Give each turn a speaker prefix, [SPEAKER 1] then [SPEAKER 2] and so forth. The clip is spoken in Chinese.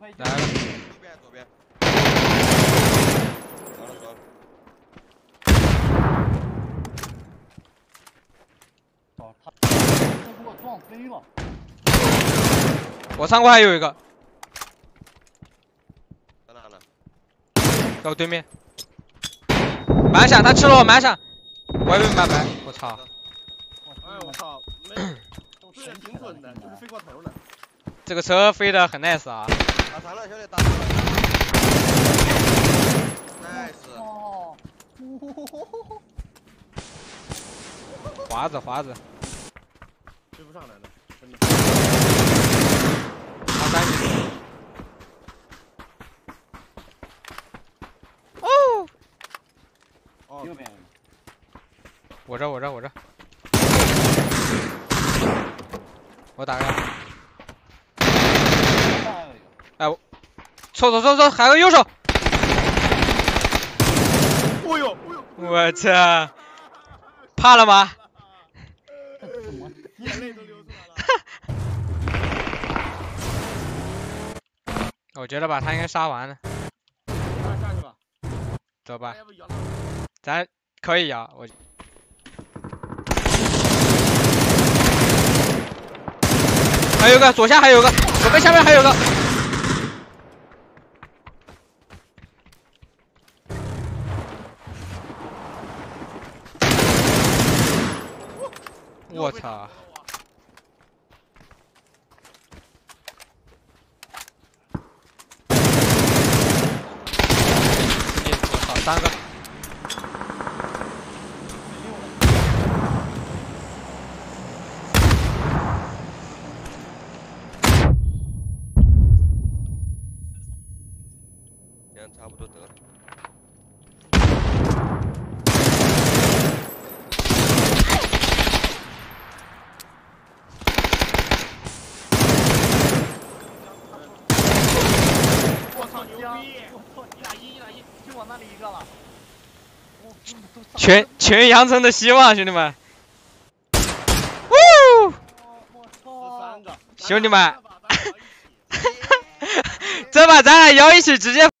[SPEAKER 1] 来了，
[SPEAKER 2] 左边左边。走了走了。
[SPEAKER 3] 操他，这给我撞飞了。
[SPEAKER 1] 我仓库还有一个，
[SPEAKER 2] 在哪呢？
[SPEAKER 1] 在我对面。满闪，他吃了我满闪，我也被满白，我操！
[SPEAKER 4] 哎我操，没，这也挺准的，就是飞过头了。
[SPEAKER 1] 这个车飞的很 nice 啊！
[SPEAKER 2] 打残了，兄弟，打残了。nice。
[SPEAKER 3] 哦，
[SPEAKER 1] 华子，华子，
[SPEAKER 4] 追不上来了，真的。
[SPEAKER 1] 他三级。哦，
[SPEAKER 4] 哦，
[SPEAKER 3] 右边。
[SPEAKER 1] 我这，我这，我这。我打个。哎，我错错错错，还有右手！
[SPEAKER 4] 哎呦，哦呦，
[SPEAKER 1] 我操！怕了吗？
[SPEAKER 4] 眼泪都流出来了。
[SPEAKER 1] 我觉得吧，他应该杀完了。
[SPEAKER 4] 下去吧。
[SPEAKER 1] 走吧，咱可以摇。我还有个左下还有个，左边下面还有个。我操！我操，三个！
[SPEAKER 2] 现在差不多得了。
[SPEAKER 4] 我操，牛逼！
[SPEAKER 3] 我操，一打一，一打一，就我那里一个了。
[SPEAKER 1] 全全阳城的希望，兄弟们！呜！
[SPEAKER 4] 十！三个。
[SPEAKER 1] 兄弟们这把咱俩摇一起直接。